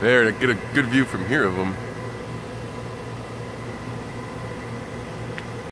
There, to get a good view from here of them.